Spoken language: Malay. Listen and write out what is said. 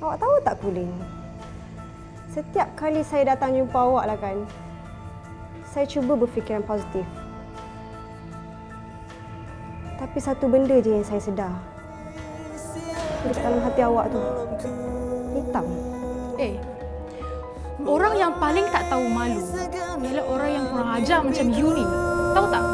Awak tahu tak Kuling? Setiap kali saya datang jumpa awak lah kan, saya cuba berfikiran positif. Tapi satu benda je yang saya sedar. Di dalam hati awak tu. Hitam. Eh. Orang yang paling tak tahu malu ialah orang yang kurang ajar macam you ni. Tahu tak?